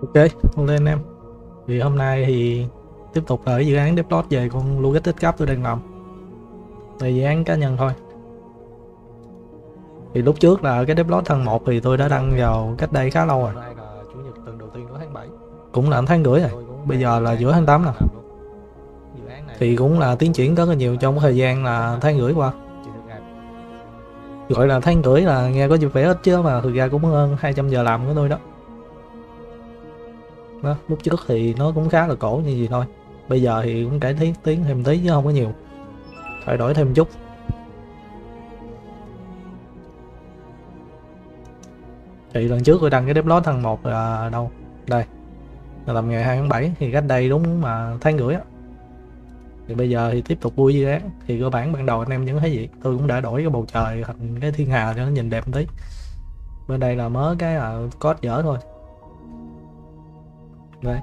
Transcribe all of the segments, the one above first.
ok lên em. Thì hôm nay thì tiếp tục ở dự án deploy về con logistics cấp tôi đang làm. Về dự án cá nhân thôi. Thì lúc trước là cái deploy thân 1 thì tôi đã đăng vào cách đây khá lâu rồi. Chủ nhật tuần đầu tiên của tháng 7 cũng là tháng rưỡi rồi. Bây giờ là giữa tháng 8 nè. Dự án này thì cũng là tiến triển rất là nhiều trong thời gian là tháng rưỡi qua. Gọi là tháng rưỡi là nghe có vẻ ít chứ mà thực ra cũng hơn 200 giờ làm của tôi đó đó lúc trước thì nó cũng khá là cổ như gì thôi. Bây giờ thì cũng cải tiến tiến thêm tí chứ không có nhiều. Thay đổi thêm chút. Thì lần trước tôi đăng cái devlog thằng một là đâu? Đây. Là làm ngày 2 tháng 7 thì cách đây đúng mà tháng rưỡi á. Thì bây giờ thì tiếp tục vui dự án thì cơ bản ban đầu anh em vẫn thấy gì tôi cũng đã đổi cái bầu trời thành cái thiên hà cho nó nhìn đẹp một tí. Bên đây là mới cái là code dở thôi vậy.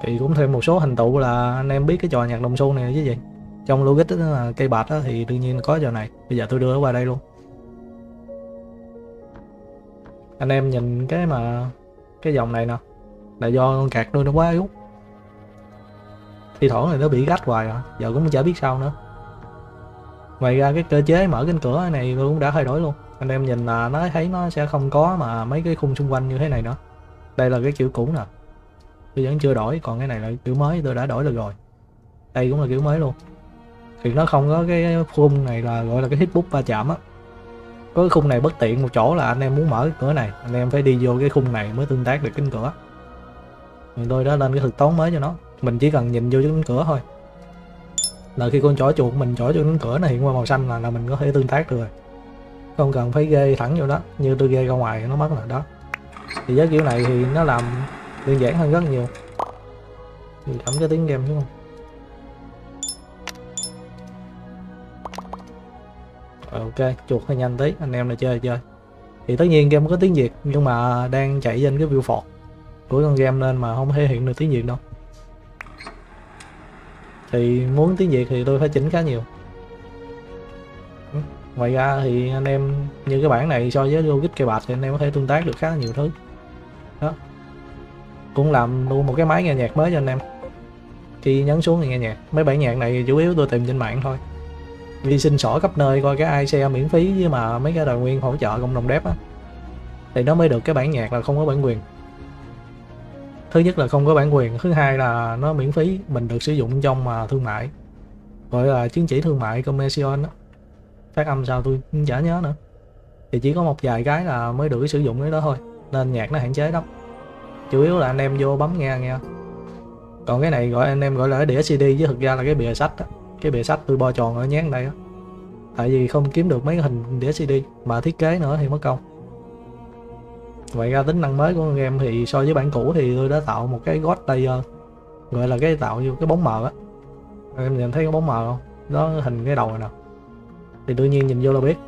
Thì cũng thêm một số thành tựu là anh em biết cái trò nhạc đồng xu này chứ gì. Trong logic đó là cây bạch đó, thì đương nhiên có trò này. Bây giờ tôi đưa nó qua đây luôn. Anh em nhìn cái mà cái dòng này nè. Là do con cạc nuôi nó quá yếu. Thi thoảng này nó bị gắt hoài à. Giờ cũng chả biết sao nữa. Ngoài ra cái cơ chế mở cánh cửa này tôi cũng đã thay đổi luôn anh em nhìn là nó thấy nó sẽ không có mà mấy cái khung xung quanh như thế này nữa. Đây là cái kiểu cũ nè. Tôi vẫn chưa đổi còn cái này là kiểu mới tôi đã đổi được rồi. Đây cũng là kiểu mới luôn. Thì nó không có cái khung này là gọi là cái hitbox va chạm á. Có cái khung này bất tiện một chỗ là anh em muốn mở cái cửa này anh em phải đi vô cái khung này mới tương tác được cánh cửa. Thì tôi đã lên cái thực toán mới cho nó. Mình chỉ cần nhìn vô cái cánh cửa thôi. Là khi con chỏ chuột mình chỏ cho cánh cửa này hiện qua màu xanh là, là mình có thể tương tác được rồi không cần phải ghê thẳng vô đó, như tôi ghê ra ngoài, nó mất là đó. Thì với kiểu này thì nó làm đơn giản hơn rất nhiều. Thì thẩm cái tiếng game, đúng không? Ok, chuột hơi nhanh tí, anh em này chơi chơi. Thì tất nhiên game có tiếng việt, nhưng mà đang chạy trên cái view phọt của con game nên mà không thể hiện được tiếng việt đâu. Thì muốn tiếng việt thì tôi phải chỉnh khá nhiều ngoài ra thì anh em, như cái bản này so với logic cây bạc thì anh em có thể tương tác được khá là nhiều thứ. Đó. Cũng làm luôn một cái máy nghe nhạc mới cho anh em. Khi nhấn xuống thì nghe nhạc. Mấy bản nhạc này chủ yếu tôi tìm trên mạng thôi. Đi xin sổ khắp nơi coi cái ai xe miễn phí với mà mấy cái đoàn nguyên hỗ trợ cộng đồng đép á. Thì nó mới được cái bản nhạc là không có bản quyền. Thứ nhất là không có bản quyền, thứ hai là nó miễn phí, mình được sử dụng trong mà thương mại. Gọi là chứng chỉ thương mại commercial đó phát âm sao tôi chả nhớ nữa. Thì chỉ có một vài cái là mới được sử dụng cái đó thôi, nên nhạc nó hạn chế lắm. Chủ yếu là anh em vô bấm nghe nghe. Còn cái này gọi, anh em gọi là cái đĩa CD, chứ thực ra là cái bìa sách á, cái bìa sách tôi bo tròn ở nhán đây á. Tại vì không kiếm được mấy cái hình đĩa CD mà thiết kế nữa thì mất công. Vậy ra tính năng mới của game thì so với bản cũ thì tôi đã tạo một cái God layer gọi là cái tạo vô cái bóng mờ á. Em nhìn thấy cái bóng mờ không? Đó, hình cái đầu này nè thì đương nhiên nhìn vô là biết.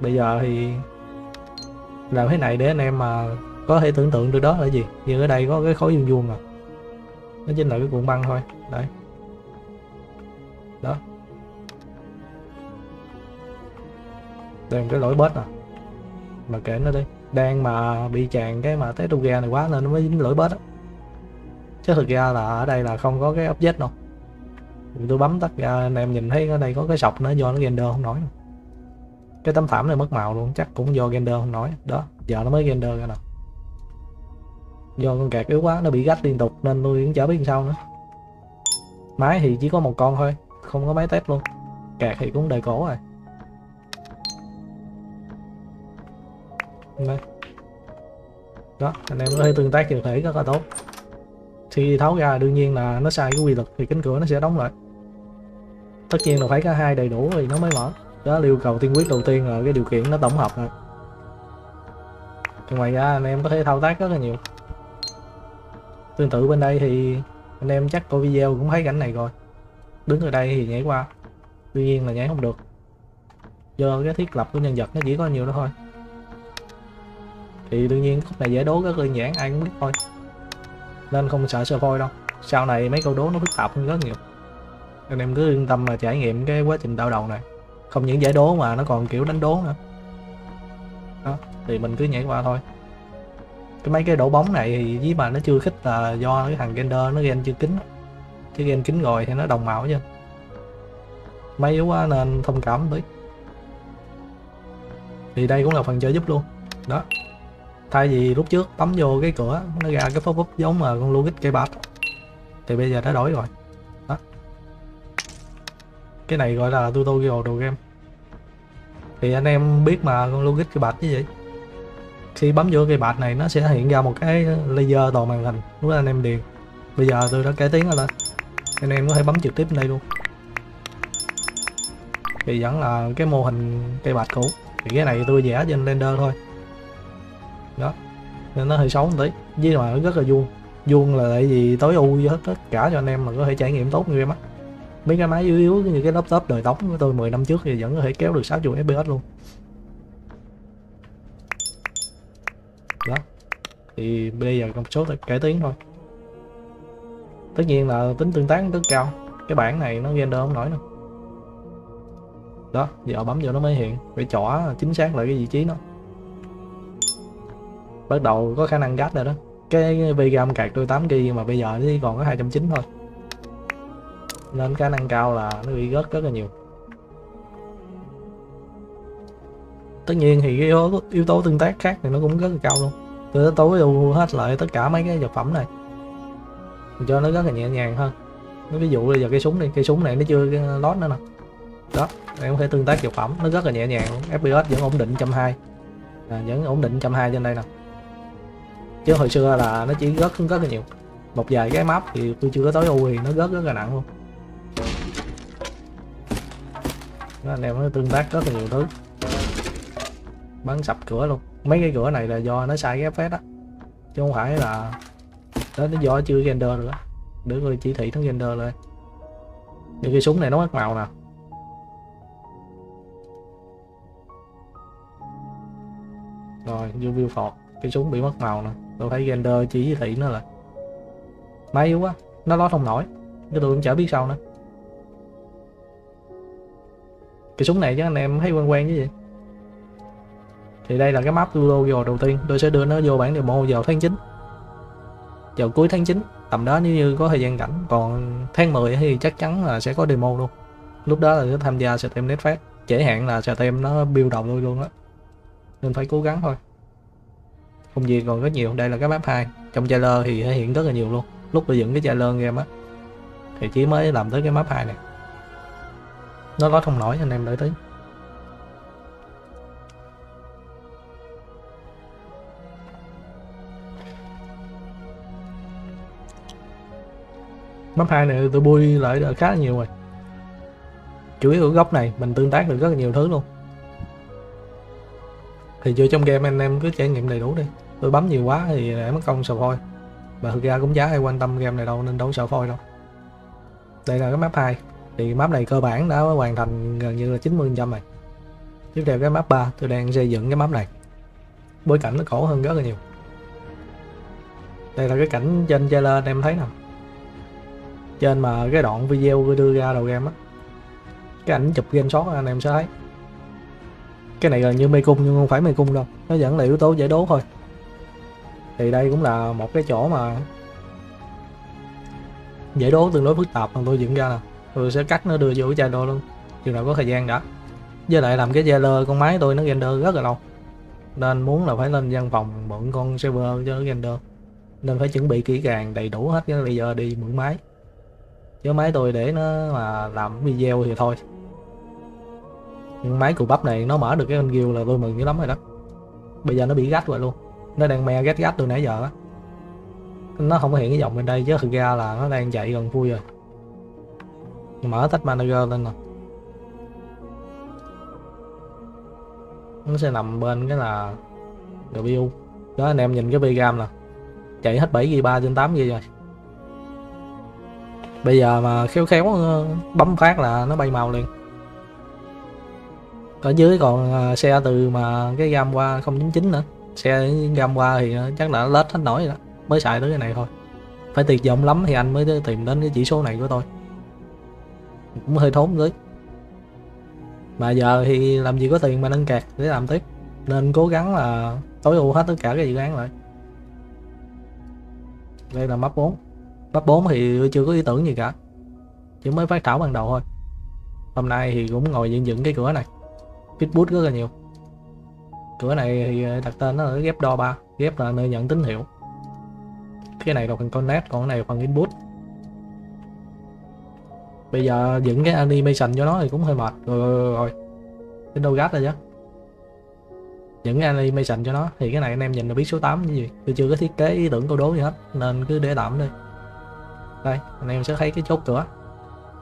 Bây giờ thì làm thế này để anh em mà có thể tưởng tượng được đó là gì? Như ở đây có cái khối vuông vuông à. Nó chính là cái cuộn băng thôi. Đấy. Đó. Đây một cái lỗi bớt à. Mà kể nó đi. Đang mà bị chàng cái mà test ga này quá nên nó mới dính lỗi bớt á. Chứ thực ra là ở đây là không có cái object đâu. Tôi bấm tắt ra, anh em nhìn thấy ở đây có cái sọc nữa do nó render không nổi cái tấm thảm này mất màu luôn, chắc cũng do render không nói. Đó, giờ nó mới render ra nè. Do con kẹt yếu quá, nó bị gách liên tục, nên nuôi cũng chả biết làm sao nữa. Máy thì chỉ có một con thôi, không có máy test luôn. Kẹt thì cũng đời cổ rồi. Đây. Đó, anh em có thể tương tác trực thể rất là tốt. Khi tháo ra, đương nhiên là nó sai cái quy luật, thì cánh cửa nó sẽ đóng lại. Tất nhiên là phải cả hai đầy đủ thì nó mới mở đó, là yêu cầu tiên quyết đầu tiên là cái điều kiện nó tổng hợp rồi thì ngoài ra anh em có thể thao tác rất là nhiều. Tương tự bên đây thì anh em chắc coi video cũng thấy cảnh này rồi. Đứng ở đây thì nhảy qua. Tuy nhiên là nhảy không được. Do cái thiết lập của nhân vật nó chỉ có nhiều đó thôi. Thì đương nhiên khúc này giải đố rất đơn giản, ai cũng biết thôi. Nên không sợ sơ phôi đâu. Sau này mấy câu đố nó phức tạp hơn rất nhiều. Anh em cứ yên tâm mà trải nghiệm cái quá trình tạo đầu này không những giải đố mà nó còn kiểu đánh đố nữa. Đó, thì mình cứ nhảy qua thôi. Cái mấy cái đổ bóng này thì với mà nó chưa khích là do cái thằng gender, nó gen chưa kính. Chứ gen kính rồi thì nó đồng màu chứ. Máy yếu quá nên thông cảm tí. Thì đây cũng là phần trợ giúp luôn. Đó. Thay vì lúc trước bấm vô cái cửa, nó ra cái pop up giống mà con logic cây bát thì bây giờ đã đổi rồi cái này gọi là tutorial đồ game. Thì anh em biết mà, con logic cây bạch như vậy khi bấm vô cây bạch này, nó sẽ hiện ra một cái laser toàn màn hình. Lúc đó anh em điền. Bây giờ tôi đã cải tiến nó lên anh em có thể bấm trực tiếp lên đây luôn. Thì vẫn là cái mô hình cây bạch cũ. Thì cái này tôi vẽ trên render thôi. Đó. Nên nó hơi xấu một tí. Với mà nó rất là vuông. Vuông là tại vì tối ưu hết tất cả cho anh em mà có thể trải nghiệm tốt như em á mấy cái máy yếu yếu như cái laptop đời tống của tôi 10 năm trước thì vẫn có thể kéo được 60 fps luôn. Đó. Thì bây giờ công số cải tiến thôi. Tất nhiên là tính tương tác rất cao. Cái bản này nó render không nổi đâu. Đó, giờ bấm vô nó mới hiện. Phải chỏ chính xác lại cái vị trí nó. Bắt đầu có khả năng gắt rồi đó. Cái VGAM cạc tôi 8 GB mà bây giờ nó chỉ còn có 290 thôi nên khả năng cao là nó bị rớt rất là nhiều. Tất nhiên thì cái yếu, yếu tố tương tác khác thì nó cũng rất là cao luôn. Tôi tối ưu hết lại tất cả mấy cái vật phẩm này. Cho nó rất là nhẹ nhàng hơn. Nó ví dụ bây giờ cây súng này cây súng này nó chưa lót nữa nè. Đó em có thể tương tác vật phẩm nó rất là nhẹ nhàng FPS vẫn ổn định trăm hai. À, vẫn ổn định trăm hai trên đây nè. Chứ hồi xưa là nó chỉ rớt rất là nhiều. Một vài cái map thì tôi chưa có tối ưu thì nó rớt rất là nặng luôn. Đó, anh em nó tương tác rất là nhiều thứ. Bắn sập cửa luôn. Mấy cái cửa này là do nó sai ghép phép á. Chứ không phải là đó nó do chưa render được để người chỉ thị nó render lên như cái súng này nó mất màu nè. Rồi vô view phọt cái súng bị mất màu nè. Tôi thấy render chỉ chỉ thị nó là. Máy yếu quá nó lót không nổi. Cái tôi cũng chả biết sao nữa. Cái súng này chứ anh em thấy quen quen chứ gì. Thì đây là cái map tutorial đầu tiên. Tôi sẽ đưa nó vô bản demo vào tháng 9 vào cuối tháng 9 tầm đó nếu như có thời gian rảnh. Còn tháng 10 thì chắc chắn là sẽ có demo luôn. Lúc đó là sẽ tham gia sẽ tem nét Fest trễ hạn là tem nó build đầu tôi luôn á. Nên phải cố gắng thôi. Công việc còn rất nhiều. Đây là cái map 2 trong trailer thì thể hiện rất là nhiều luôn. Lúc tôi dựng cái trailer game á, thì chỉ mới làm tới cái map 2 này nó nói không nổi anh em đợi tí map 2 này tôi bui lại được khá là nhiều rồi. Chủ yếu ở góc này, mình tương tác được rất là nhiều thứ luôn. Thì vô trong game anh em cứ trải nghiệm đầy đủ đi. Tôi bấm nhiều quá thì để mất công sờ phôi. Và thực ra cũng giá ai quan tâm game này đâu, nên đâu sợ phôi đâu. Đây là cái map 2 thì map này cơ bản đã hoàn thành gần như là 90 trăm rồi. Tiếp theo cái map 3 tôi đang xây dựng cái map này. Bối cảnh nó khổ hơn rất là nhiều. Đây là cái cảnh trên trailer em thấy nè. Trên mà cái đoạn video tôi đưa ra đầu game á, cái ảnh chụp game shot anh em sẽ thấy. Cái này là như mê cung nhưng không phải mê cung đâu, nó vẫn là yếu tố giải đố thôi. Thì đây cũng là một cái chỗ mà giải đố tương đối phức tạp mà tôi dựng ra nè tôi sẽ cắt nó đưa vô cái channel luôn. Chừng nào có thời gian đã. Với lại làm cái trailer con máy tôi nó render rất là lâu. Nên muốn là phải lên văn phòng mượn con server cho nó render. Nên phải chuẩn bị kỹ càng đầy đủ hết cái bây giờ đi mượn máy. Chứ máy tôi để nó mà làm video thì thôi. Nhưng máy cụ bắp này nó mở được cái con guild là tôi mừng dữ lắm rồi đó. Bây giờ nó bị gắt rồi luôn. Nó đang me gắt gắt từ nãy giờ á. Nó không có hiện cái dòng bên đây chứ thực ra là nó đang chạy gần vui rồi mở tách manager lên nè. Nó sẽ nằm bên cái là GPU đó, anh em nhìn cái VGAM nè. Chạy hết 7 GB 3 trên 8 GB rồi. Bây giờ mà khéo khéo ờ, bấm phát là nó bay màu liền. Ở dưới còn ờ, xe từ mà cái gam qua 0.9 nữa. Xe gam qua thì ờ, chắc là lết hết nổi rồi đó. Mới xài tới cái này thôi. Phải tuyệt vọng lắm thì anh mới tìm đến cái chỉ số này của tôi cũng hơi thốn đấy. mà giờ thì làm gì có tiền mà nâng kẹt để làm tiếp. Nên cố gắng là tối ưu hết tất cả cái dự án lại. Đây là map 4 map 4 thì chưa có ý tưởng gì cả. Chỉ mới phát thảo ban đầu thôi. Hôm nay thì cũng ngồi dựng dựng cái cửa này. Fitboot rất là nhiều. Cửa này thì ờ, đặt tên nó là ghép đo ba. Ghép là nơi nhận tín hiệu. Cái này là phần connect còn cái này là phần input bây giờ dựng cái animation cho nó thì cũng hơi mệt. Rồi rồi, rồi. đến đâu gắt rồi chứ? Những cái animation cho nó. Thì cái này anh em nhìn là biết số 8 cái gì. Tôi chưa có thiết kế ý tưởng câu đố gì hết. Nên cứ để tạm đi. Đây anh em sẽ thấy cái chốt cửa.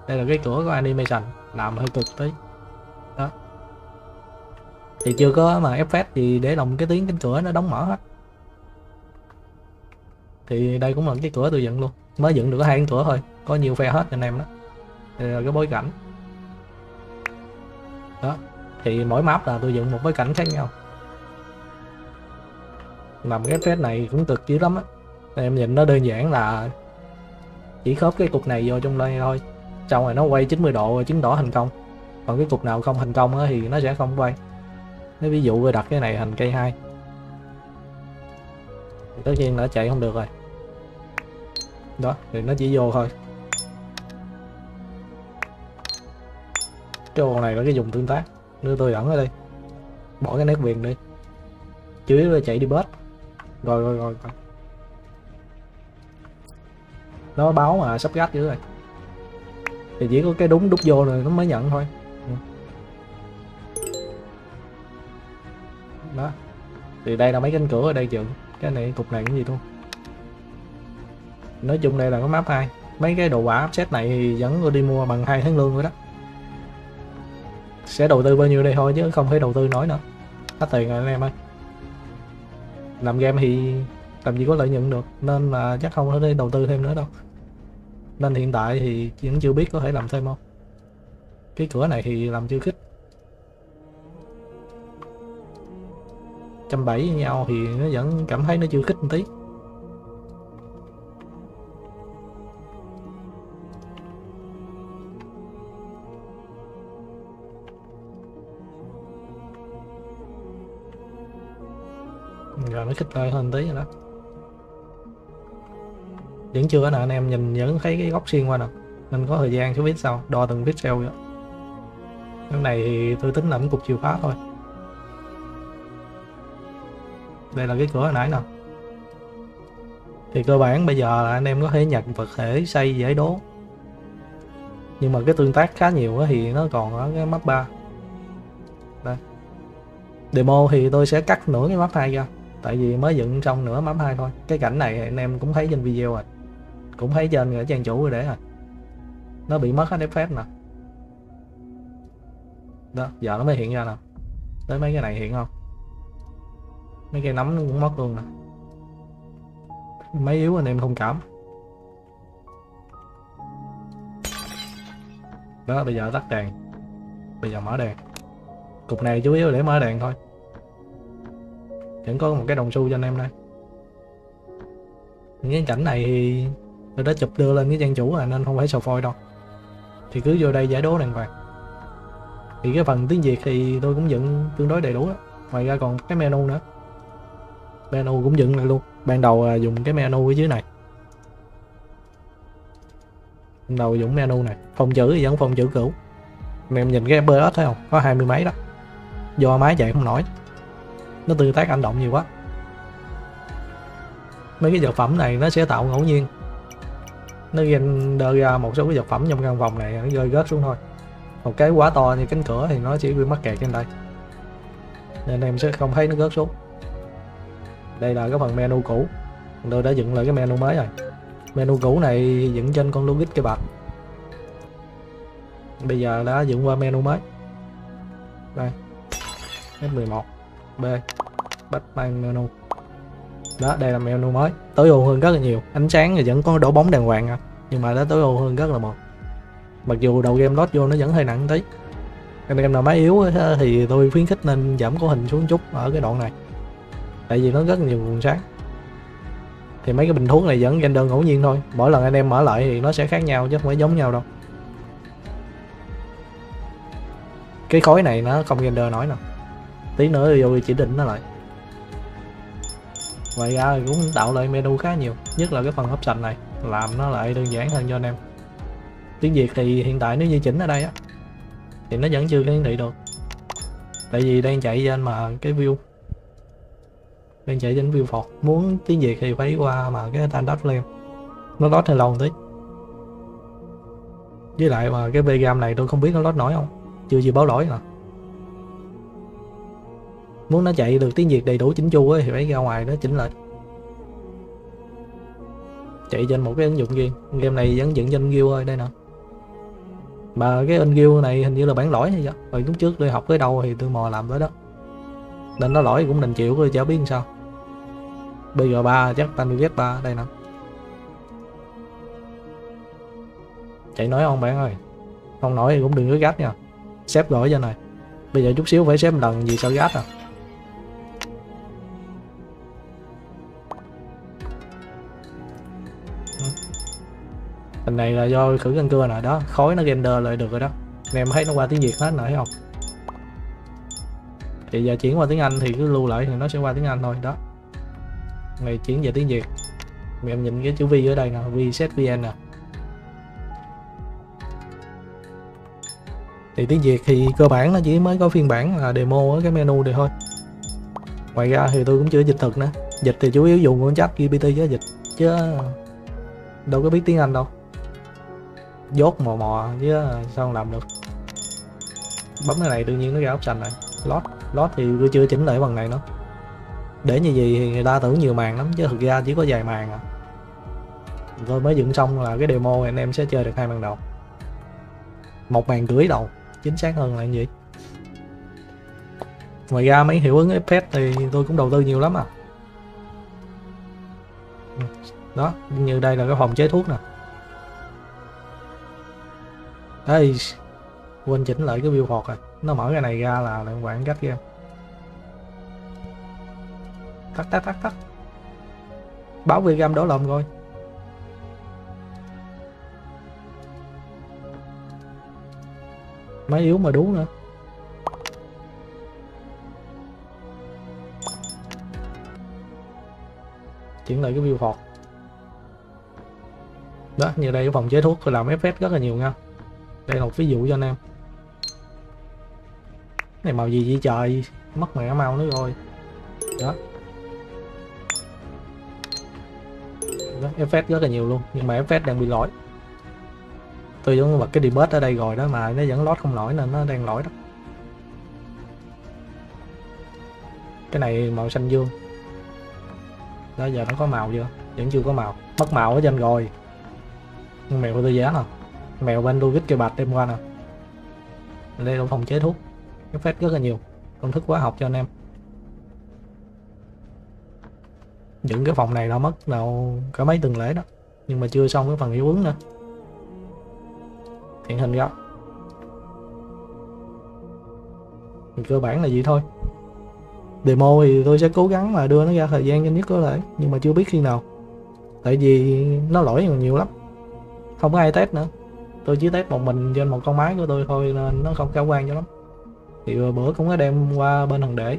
Đây là cái cửa của animation. Làm hơi cực tí. Đó. Thì chưa có mà effect gì để lòng cái tiếng cánh cửa nó đóng mở hết. Thì đây cũng là cái cửa tôi dựng luôn. Mới dựng được có hai cánh cửa thôi. Có nhiều phe hết anh em đó. Ờ, cái bối cảnh. Đó, thì mỗi map là tôi dựng một bối cảnh khác nhau. Làm cái phép này cũng cực dữ lắm á. Em nhìn nó đơn giản là chỉ khớp cái cục này vô trong đây thôi. Xong rồi nó quay 90 độ chứng tỏ thành công. Còn cái cục nào không thành công á thì nó sẽ không quay. Nếu ví dụ tôi đặt cái này thành cây hai. Tất nhiên là chạy không được rồi. Đó, thì nó chỉ vô thôi. Cho con này là cái dùng tương tác. Đưa tôi ẩn ở đây. Bỏ cái nét viền đi. Chủ yếu là chạy đi bớt. Rồi rồi rồi, rồi. nó báo mà sắp gắt dữ rồi. Thì chỉ có cái đúng đút vô rồi nó mới nhận thôi. Ừ. Đó. Thì đây là mấy cánh cửa ở đây dựng cái này cục này cái gì luôn nói chung đây là cái map hai. Mấy cái đồ quả set này thì vẫn đi mua bằng hai tháng lương rồi đó sẽ đầu tư bao nhiêu đây thôi chứ không thể đầu tư nói nữa. Hết tiền rồi anh em ơi. Làm game thì làm gì có lợi nhuận được, nên là chắc không thể đầu tư thêm nữa đâu. Nên hiện tại thì vẫn chưa biết có thể làm thêm không. Cái cửa này thì làm chưa khích trăm bảy nhau thì nó vẫn cảm thấy nó chưa khích một tí. Mới nó khích hơi hơn tí rồi đó. Vẫn chưa nè, anh em nhìn vẫn thấy cái góc xuyên qua nè. Nên có thời gian xuống biết sau đo từng pixel vậy cái này thì tôi tính là một cục chìa khóa thôi. Đây là cái cửa hồi nãy nè. Thì cơ bản bây giờ là anh em có thể nhặt vật thể xây giải đố. Nhưng mà cái tương tác khá nhiều thì nó còn ở cái map 3 đây. Demo thì tôi sẽ cắt nửa cái map 2 ra tại vì mới dựng xong nửa map 2 thôi. Cái cảnh này anh em cũng thấy trên video rồi. Cũng thấy trên ở trang chủ rồi để rồi. Nó bị mất hết phép nè. Đó, giờ nó mới hiện ra nè. Tới mấy cái này hiện không? Mấy cái nấm nó cũng mất luôn nè. Máy yếu anh em thông cảm. Đó, bây giờ tắt đèn. Bây giờ mở đèn. Cục này chủ yếu để mở đèn thôi vẫn có một cái đồng xu cho anh em đây. Những cái cảnh này thì tôi đã chụp đưa lên cái trang chủ rồi, nên không phải sầu phôi đâu. Thì cứ vô đây giải đố đàng hoàng. Thì cái phần tiếng Việt thì tôi cũng dựng tương đối đầy đủ đó. ngoài ra còn cái menu nữa. Menu cũng dựng lại luôn. Ban đầu là dùng cái menu ở dưới này. Ban đầu dùng menu này. Phòng chữ thì vẫn phòng chữ cũ. Anh em nhìn cái bớt thấy không? Có hai mươi mấy đó. Do máy chạy không nổi nó tương tác ảnh động nhiều quá. Mấy cái vật phẩm này nó sẽ tạo ngẫu nhiên. Nó render ra một số cái vật phẩm trong căn phòng này, nó rơi rớt xuống thôi. Một cái quá to như cánh cửa thì nó chỉ bị mắc kẹt trên đây. Nên em sẽ không thấy nó rớt xuống. Đây là cái phần menu cũ. Tôi đã dựng lại cái menu mới rồi. Menu cũ này dựng trên con logic cái bạc bây giờ đã dựng qua menu mới. Đây. F11 B. Batman menu đó, đây là menu mới. Tối ưu hơn rất là nhiều. Ánh sáng thì vẫn có đổ bóng đàng hoàng à nhưng mà nó tối ưu hơn rất là một. Mặc dù đầu game load vô nó vẫn hơi nặng tí. Anh em nào máy yếu thì tôi khuyến khích nên giảm cấu hình xuống chút ở cái đoạn này. Tại vì nó rất nhiều nguồn sáng. Thì mấy cái bình thuốc này vẫn render ngẫu nhiên thôi. Mỗi lần anh em mở lại thì nó sẽ khác nhau chứ không phải giống nhau đâu. Cái khối này nó không render nổi nè tí nữa thì vô chỉ định nó lại. Ngoài ra thì cũng tạo lại menu khá nhiều nhất là cái phần hấp sạch này làm nó lại đơn giản hơn cho anh em. Tiếng việt thì hiện tại nếu như chỉnh ở đây á thì nó vẫn chưa hiển thị được. Tại vì đang chạy trên mà cái view đang chạy trên view phọt. Muốn tiếng việt thì phải qua mà cái standard lên, nó lót hơi lâu một tí. Với lại mà cái vgam này tôi không biết nó lót nổi không chưa gì báo lỗi nè muốn nó chạy được tiếng việt đầy đủ chỉnh chu ấy, thì phải ra ngoài đó chỉnh lại. Chạy trên một cái ứng dụng riêng. Game này vẫn dựng trên Unreal thôi đây nè. Mà cái Unreal này hình như là bản lỗi hay sao? Rồi lúc trước tôi học tới đâu thì tôi mò làm tới đó. Nên nó lỗi cũng đành chịu tôi chả biết làm sao BG3 chắc Tanviet 3 đây nè. Chạy nói không bạn ơi. Không nổi thì cũng đừng có gắt nha. Xếp gọi cho này. Bây giờ chút xíu phải xếp lần gì sao gắt à? Hình này là do khử căn cưa nè đó. Khói nó render lại được rồi đó. Anh em thấy nó qua tiếng việt hết nè thấy không? Thì giờ chuyển qua tiếng anh thì cứ lưu lại thì nó sẽ qua tiếng anh thôi, đó. Này chuyển về tiếng việt. Em nhìn cái chữ vi ở đây nè reset vn nè. Thì tiếng việt thì cơ bản nó chỉ mới có phiên bản là demo ở cái menu này thôi. Ngoài ra thì tôi cũng chưa dịch thực nữa. Dịch thì chủ yếu dùng con chat gpt chứ dịch, chứ đâu có biết tiếng anh đâu dốt mò mò chứ sao không làm được. Bấm cái này tự nhiên nó ra option này. Lót lót thì tôi chưa chỉnh lại bằng này nữa. Để như gì thì người ta tưởng nhiều màn lắm, chứ thực ra chỉ có vài màn à. Tôi mới dựng xong là cái demo anh em sẽ chơi được hai màn đầu. Một màn rưỡi đầu, chính xác hơn là gì ngoài ra mấy hiệu ứng effect thì tôi cũng đầu tư nhiều lắm à. Đó, như đây là cái phòng chế thuốc nè. Ê, quên chỉnh lại cái view rồi. Nó mở cái này ra là lại quảng cách game tắt tắt tắt tắt. Báo về gam đổ lộn rồi máy yếu mà đúng nữa. Chuyển lại cái view đó như đây cái phòng chế thuốc làm FS rất là nhiều nha đây là một ví dụ cho anh em. Này màu gì vậy trời? Mất mẹ màu nữa rồi. Đó. Effect rất là nhiều luôn, nhưng mà effect đang bị lỗi. Tôi vẫn bật cái debug ở đây rồi đó, mà nó vẫn lót không nổi nên nó đang lỗi đó. Cái này màu xanh dương. Đó, giờ nó có màu chưa? Vẫn chưa có màu. Mất màu ở trên rồi. Mèo của tôi giá nè à mèo bên logic kêu bạch đem qua à. nè đây là phòng chế thuốc. Cái phép rất là nhiều. Công thức hóa học cho anh em. Những cái phòng này đã mất nào cả mấy tuần lễ đó. Nhưng mà chưa xong cái phần hiệu ứng nữa. Hiện hình ra cơ bản là gì thôi. Demo thì tôi sẽ cố gắng là đưa nó ra thời gian nhanh nhất có thể. Nhưng mà chưa biết khi nào. Tại vì nó lỗi còn nhiều lắm. Không có ai test nữa tôi chỉ test một mình trên một con máy của tôi thôi, nên nó không khả quan cho lắm. Thì bữa cũng có đem qua bên thằng để.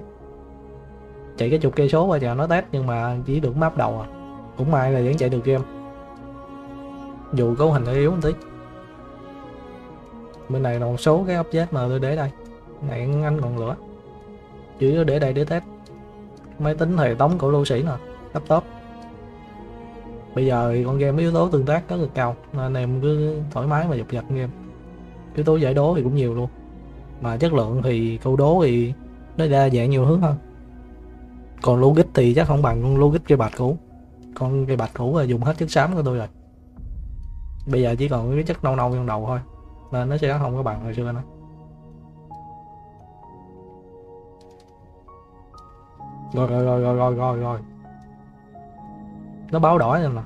Chạy cái chục cây số qua chờ nó test, nhưng mà chỉ được map đầu à. Cũng may là vẫn chạy được game. Dù cấu hình hơi yếu một tí. Bên này là một số cái object mà tôi để đây. Này anh còn lửa. Chỉ để đây để test. Máy tính hệ thống của lưu sĩ nè, laptop bây giờ thì con game yếu tố tương tác rất là cao, nên anh em cứ thoải mái mà dập dập game. Yếu tố giải đố thì cũng nhiều luôn, mà chất lượng thì câu đố thì nó đa dạng nhiều hướng hơn. Còn logic thì chắc không bằng con logic cây bạch cũ. Con cây bạch cũ là dùng hết chất xám của tôi rồi. Bây giờ chỉ còn cái chất nâu nâu trong đầu thôi, nên nó sẽ không có bằng hồi xưa nữa. Rồi rồi rồi rồi rồi rồi rồi nó báo đỏ rồi nè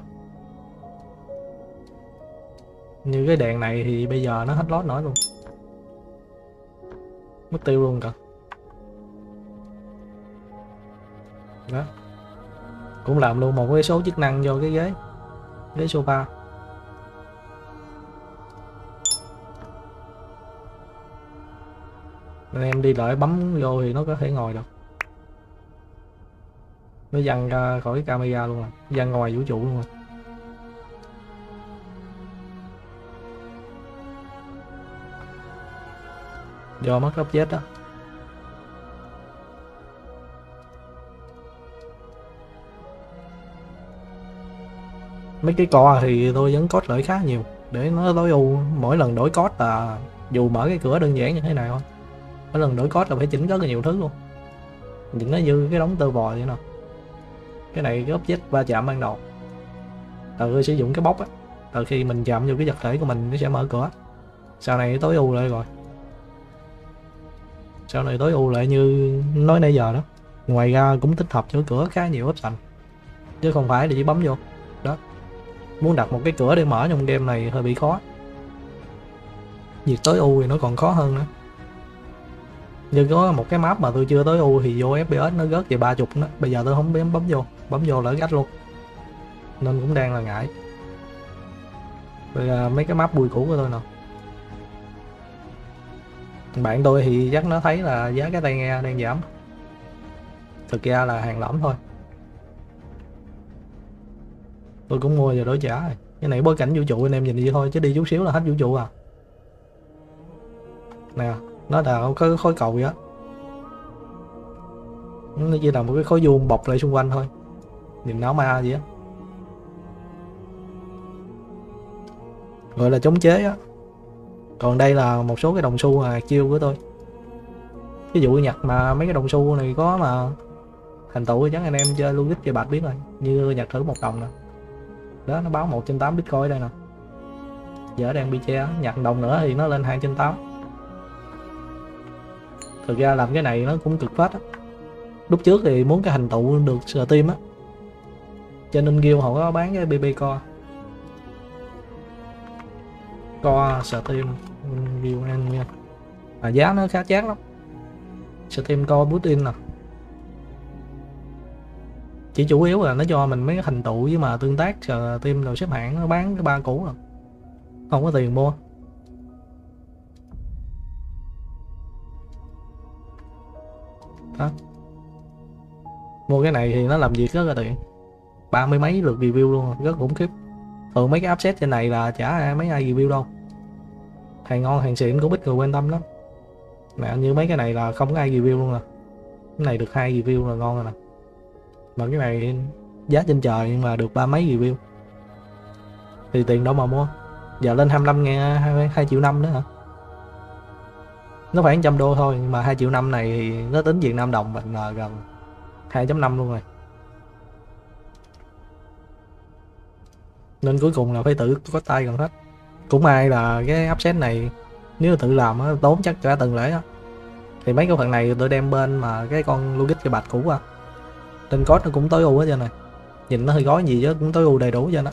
như cái đèn này thì bây giờ nó hết lót nổi luôn. Mất tiêu luôn cả. Đó. Cũng làm luôn một cái số chức năng cho cái ghế. Ghế sofa. Anh em đi lại bấm vô thì nó có thể ngồi được nó văng ra khỏi camera luôn à, văng ngoài vũ trụ luôn à. Do mất object đó. Mấy cái co thì tôi vẫn code lại khá nhiều. Để nó tối ưu. Mỗi lần đổi code là dù mở cái cửa đơn giản như thế này thôi. Mỗi lần đổi code là phải chỉnh rất là nhiều thứ luôn. Nhìn nó như cái đống tơ bò vậy nào cái này cái object va chạm ban đầu. Từ sử dụng cái bóc á, từ khi mình chạm vô cái vật thể của mình, nó sẽ mở cửa. Sau này tối ưu lại rồi. Sau này tối ưu lại như nói nãy giờ đó. Ngoài ra cũng tích hợp cho cửa khá nhiều option chứ không phải là chỉ bấm vô. Đó. Muốn đặt một cái cửa để mở trong game này hơi bị khó. Việc tối ưu thì nó còn khó hơn nữa. Như có một cái map mà tôi chưa tối ưu thì vô fps nó rớt về ba chục đó bây giờ tôi không biết bấm vô bấm vô lỡ gách luôn. Nên cũng đang là ngại. Rồi à, mấy cái map bùi cũ của tôi nè. Bạn tôi thì chắc nó thấy là giá cái tai nghe đang giảm. Thực ra là hàng lỏng thôi. Tôi cũng mua rồi đổi trả rồi. Cái này bối cảnh vũ trụ anh em nhìn vậy thôi chứ đi chút xíu là hết vũ trụ à. Nè nó là có khối cầu vậy á. Nó chỉ là một cái khối vuông bọc lại xung quanh thôi điểm não ma gì á? Gọi là chống chế á. Còn đây là một số cái đồng xu à chiêu của tôi. Ví dụ nhặt mà mấy cái đồng xu này có mà thành tựu chắc anh em chơi logic chơi bạch biết rồi. Như nhặt thử một đồng nè. Đó, nó báo một trên tám bitcoin đây nè. Giờ đang bị che nhặt đồng nữa thì nó lên hai trên tám. Thực ra làm cái này nó cũng cực phết á. Lúc trước thì muốn cái hành tụ được Steam á cho nên Guild họ có bán cái BB co. Co Steam Guild anh nha. À, giá nó khá chát lắm. Steam co boost in nè. Chỉ chủ yếu là nó cho mình mấy cái thành tựu với mà tương tác chờ tim rồi xếp hạng nó bán cái ba cũ rồi à. không có tiền mua. Đó mua cái này thì nó làm việc rất là tiện ba mươi mấy lượt review luôn rất khủng khiếp. Thường mấy cái upset trên này là chả ai mấy ai review đâu. Hàng ngon hàng xịn cũng ít người quan tâm lắm. Mà như mấy cái này là không có ai review luôn nè. Cái này được hai review là ngon rồi nè. Mà cái này giá trên trời nhưng mà được ba mấy review. Thì tiền đâu mà mua. Giờ lên 25 ngàn 2, 2 triệu năm nữa hả? Nó khoảng trăm đô thôi nhưng mà 2 triệu năm này thì nó tính Việt Nam đồng mình là gần 2.5 luôn rồi. Nên cuối cùng là phải tự có tay gần hết. Cũng may là cái upset này, nếu tự làm á, tốn chắc cả tuần lễ á. Thì mấy cái phần này tôi đem bên mà cái con logic cái bạch cũ à. Tên code nó cũng tối ưu hết trơn này. Nhìn nó hơi gói gì chứ, cũng tối ưu đầy đủ cho nó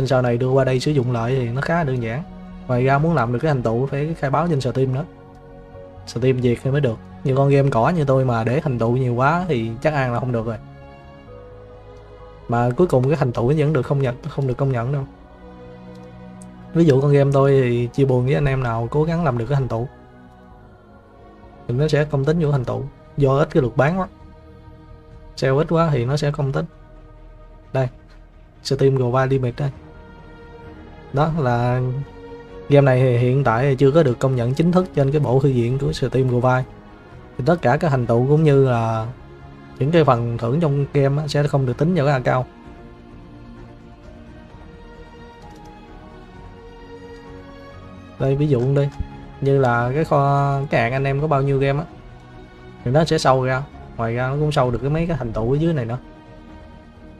nên sau này đưa qua đây sử dụng lại thì nó khá đơn giản. Ngoài ra muốn làm được cái thành tựu phải khai báo trên Steam nữa. Steam việt thì mới được. Như con game cỏ như tôi mà để thành tựu nhiều quá thì chắc ăn là không được rồi mà cuối cùng cái thành tựu vẫn được không nhận, không được công nhận đâu. Ví dụ con game tôi thì chia buồn với anh em nào cố gắng làm được cái thành tựu, thì nó sẽ công tính vô thành tựu. Do ít cái lượt bán quá. Sale ít quá thì nó sẽ không tính. Đây, Steam Global Limit đây. Đó là game này thì hiện tại chưa có được công nhận chính thức trên cái bộ thư viện của Steam Global. Thì tất cả các thành tựu cũng như là những cái phần thưởng trong game sẽ không được tính vào cái account. Đây ví dụ đi, như là cái kho cái hạn anh em có bao nhiêu game á thì nó sẽ sâu ra. Ngoài ra nó cũng sâu được cái mấy cái thành tựu ở dưới này nữa.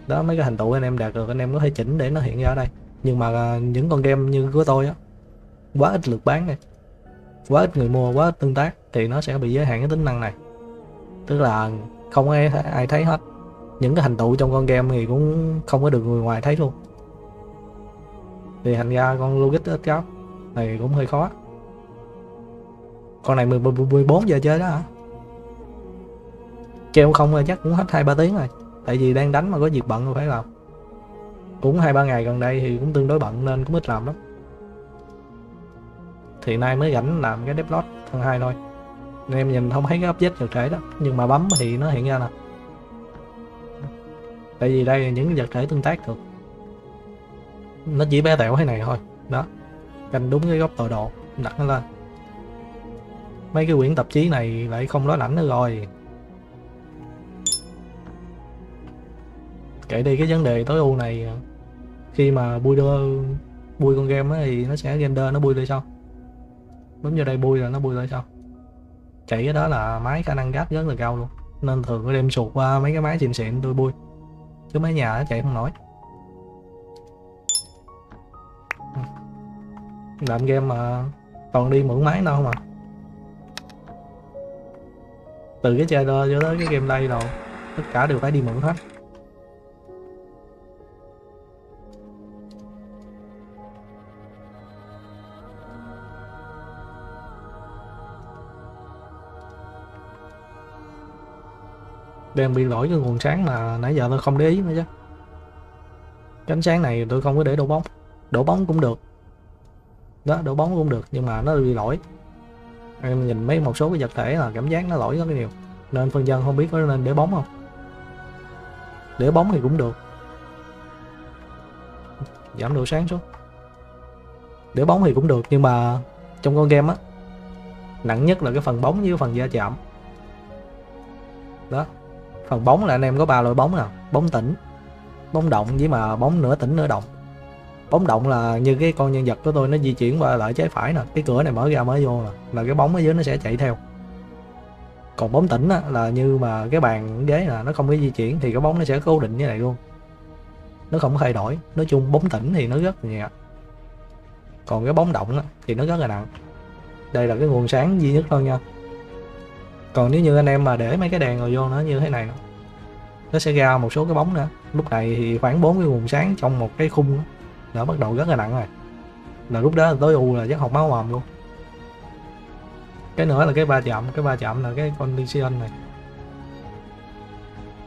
Đó mấy cái thành tựu anh em đạt được anh em có thể chỉnh để nó hiện ra ở đây. Nhưng mà à, những con game như của tôi á quá ít lượt bán này quá ít người mua quá ít tương tác thì nó sẽ bị giới hạn cái tính năng này. Tức là không ai ai thấy hết. Những cái thành tựu trong con game thì cũng không có được người ngoài thấy luôn. Thì thành ra con logic ít cháu, này cũng hơi khó. Con này 14 giờ chơi đó hả? Treo không rồi chắc cũng hết hai, ba tiếng rồi. Tại vì đang đánh mà có việc bận phải làm cũng hai, ba ngày gần đây thì cũng tương đối bận nên cũng ít làm lắm. Thì nay mới rảnh làm cái devlog phần hai thôi nên em nhìn không thấy cái object vật thể đó. Nhưng mà bấm thì nó hiện ra nè. Tại vì đây là những vật thể tương tác được. Nó chỉ bé tẹo thế này thôi. Đó. Canh đúng cái góc tọa độ. Đặt nó lên. Mấy cái quyển tạp chí này lại không nói lãnh nữa rồi. Kể đi cái vấn đề tối ưu này, khi mà bui đưa bui con game ấy thì nó sẽ render nó bui lên sau bấm vô đây bui là nó bui lên sau chạy cái đó là máy khả năng gáp rất là cao luôn. Nên thường tôi đem sụt qua mấy cái máy xịn xịn tôi bui. Chứ mấy nhà nó chạy không nổi. Ừ. Làm game mà toàn đi mượn máy đâu không à từ cái chơi đó cho tới cái game đây rồi tất cả đều phải đi mượn hết. Đang bị lỗi cái nguồn sáng mà nãy giờ tôi không để ý nữa chứ. Cái ánh sáng này tôi không có để đổ bóng. Đổ bóng cũng được. Đó, đổ bóng cũng được, nhưng mà nó bị lỗi. Em nhìn mấy một số cái vật thể là cảm giác nó lỗi rất là nhiều nên phân dân không biết có nên để bóng không. Để bóng thì cũng được. Giảm độ sáng xuống. Để bóng thì cũng được, nhưng mà trong con game á, nặng nhất là cái phần bóng với phần da chạm. Đó phần bóng là anh em có ba loại bóng nào? Bóng tỉnh bóng động với mà bóng nửa tỉnh nửa động. Bóng động là như cái con nhân vật của tôi nó di chuyển qua lại trái phải nè cái cửa này mở ra mở vô nè là cái bóng ở dưới nó sẽ chạy theo. Còn bóng tỉnh á, là như mà cái bàn ghế là nó không có di chuyển thì cái bóng nó sẽ cố định như này luôn. Nó không thay đổi nói chung bóng tỉnh thì nó rất là nhẹ. Còn cái bóng động á, thì nó rất là nặng. Đây là cái nguồn sáng duy nhất thôi nha còn nếu như anh em mà để mấy cái đèn rồi vô nó như thế này nó sẽ ra một số cái bóng nữa. Lúc này thì khoảng bốn cái nguồn sáng trong một cái khung đó, đã bắt đầu rất là nặng rồi. Là lúc đó là tối u là chắc học máu mồm luôn. Cái nữa là cái ba chạm cái ba chạm là cái condition này.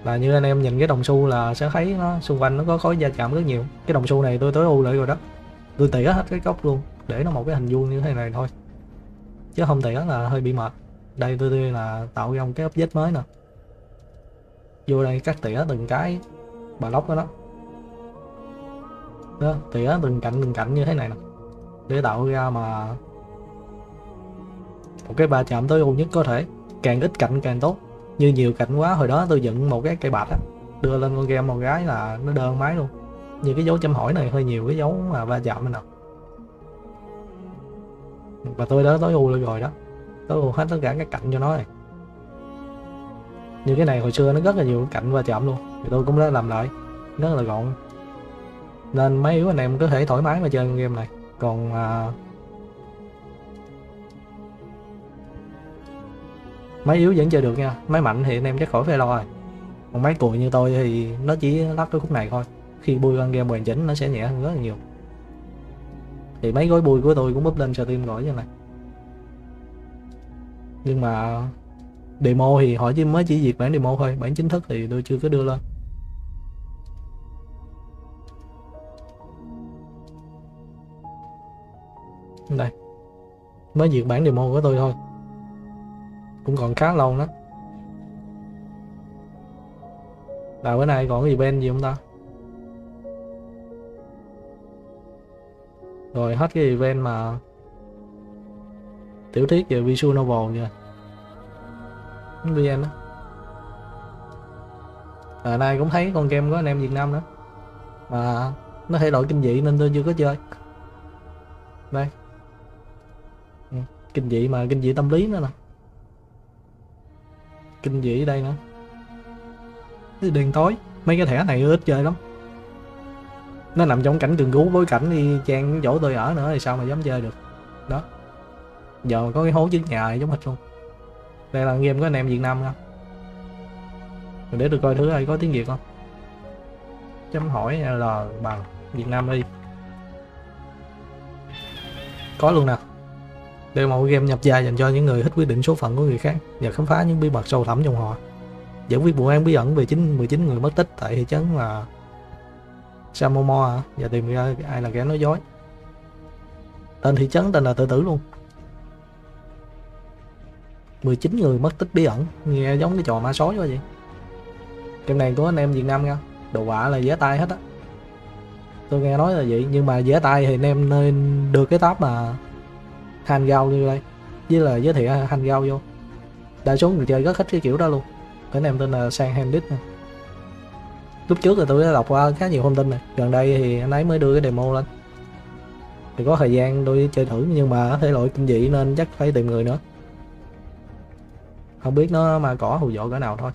Là như anh em nhìn cái đồng xu là sẽ thấy nó xung quanh nó có khối va chạm rất nhiều. Cái đồng xu này tôi tối ưu lại rồi đó. Tôi tỉa hết cái góc luôn để nó một cái hình vuông như thế này thôi. Chứ không tỉa là hơi bị mệt đây tôi đây là tạo ra một cái object mới nè. Vô đây cắt tỉa từng cái bà lóc đó đó. Đó, tỉa từng cạnh từng cạnh như thế này nè. Để tạo ra mà một cái ba chạm tối ưu nhất có thể. Càng ít cạnh, càng tốt. Như nhiều cạnh quá, hồi đó tôi dựng một cái cây bạch á, đưa lên con game một gái là nó đơn máy luôn. Như cái dấu chấm hỏi này, hơi nhiều cái dấu mà ba chạm này nè. Và tôi đã tối ưu lên rồi đó tôi ưu hết tất cả các cạnh cho nó này. Như cái này hồi xưa nó rất là nhiều cạnh va chạm luôn. Thì tôi cũng đã làm lại. Rất là gọn. Nên mấy yếu anh em có thể thoải mái mà chơi game này. Còn à, máy yếu vẫn chơi được nha. Máy mạnh thì anh em chắc khỏi phải lo rồi. Còn máy cùi như tôi thì nó chỉ lắp cái khúc này thôi. Khi bui con game hoàn chỉnh nó sẽ nhẹ hơn rất là nhiều. Thì mấy gói bui của tôi cũng búp lên Steam rồi như này nhưng mà demo thì họ chỉ mới chỉ duyệt bản demo thôi, bản chính thức thì tôi chưa có đưa lên. Đây, mới duyệt bản demo của tôi thôi. Cũng còn khá lâu đó là bữa nay còn cái event gì không ta? Rồi hết cái event mà tiểu thuyết về visual novel kìa. VN đó à, nay cũng thấy con game có anh em Việt Nam nữa. Mà nó thay đổi kinh dị nên tôi chưa có chơi. Đây. Ừ, kinh dị mà kinh dị tâm lý nữa nè. Kinh dị đây nữa. Cái đèn tối. Mấy cái thẻ này ít chơi lắm. Nó nằm trong cảnh tường gú bối cảnh đi trang chỗ tôi ở nữa thì sao mà dám chơi được. Đó giờ có cái hố trước nhà này giống hệt luôn. Đây là game của anh em Việt Nam nha. Để tôi coi thứ ai có tiếng Việt không. Chấm hỏi L bằng Việt Nam đi. Có luôn nè. Đây là một game nhập gia dành cho những người thích quyết định số phận của người khác và khám phá những bí mật sâu thẳm trong họ. Giải quyết vụ án bí ẩn về chính 19 người mất tích tại thị trấn là Samomo và tìm ra ai là kẻ nói dối. Tên thị trấn tên là tự tử luôn. 19 người mất tích bí ẩn. Nghe giống cái trò ma sói quá vậy. Game này của anh em Việt Nam nha. Đồ họa là dễ tay hết á. Tôi nghe nói là vậy, nhưng mà dễ tay thì anh em nên đưa cái tab mà hand gao như đây. Với là giới thiệu hand gao vô. Đa số người chơi rất thích cái kiểu đó luôn. Cái anh em tên là sang handit nè. Lúc trước thì tôi đã đọc qua khá nhiều thông tin này. Gần đây thì anh ấy mới đưa cái demo lên. Thì có thời gian tôi chơi thử, nhưng mà thể loại kinh dị nên chắc phải tìm người nữa không biết nó mà cỏ hù dọa cỡ nào thôi.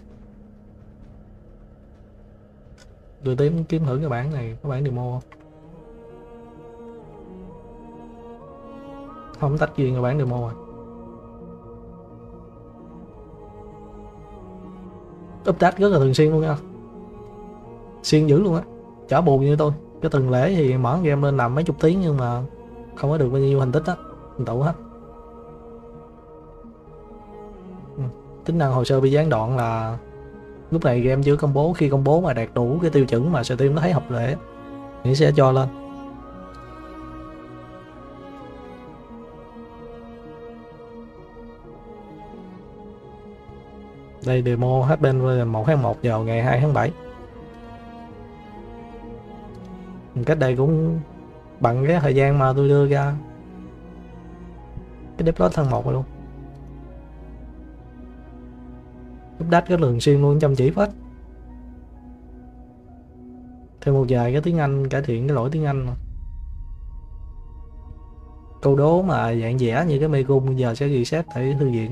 Tôi tìm kiếm thử cái bản này có bản demo. Không không tách riêng cái bản demo rồi update rất là thường xuyên luôn nha. Xuyên dữ luôn á. Chở buồn như tôi. Cái tuần lễ thì mở game lên làm mấy chục tiếng nhưng mà không có được bao nhiêu thành tích á. Thành tựu hết. Tính năng hồ sơ bị gián đoạn là lúc này game chưa công bố, khi công bố mà đạt đủ cái tiêu chuẩn mà Steam nó thấy hợp lệ, thì sẽ cho lên. Đây, demo hết bên version 1 tháng 1 vào ngày 2 tháng 7 cách đây cũng bằng cái thời gian mà tôi đưa ra cái deploy tháng 1 luôn. Update cái lượng xuyên luôn, chăm chỉ hết thêm một vài cái tiếng Anh, cải thiện cái lỗi tiếng Anh mà. câu đố mà dạng vẽ như cái mê cung, giờ sẽ reset tại thư viện.